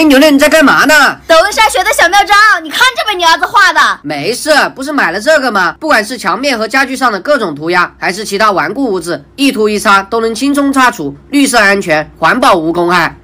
哎，牛牛你在干嘛呢？抖音上学的小妙招，你看这被你儿子画的。没事，不是买了这个吗？不管是墙面和家具上的各种涂鸦，还是其他顽固污渍，一涂一擦都能轻松擦除，绿色安全，环保无公害。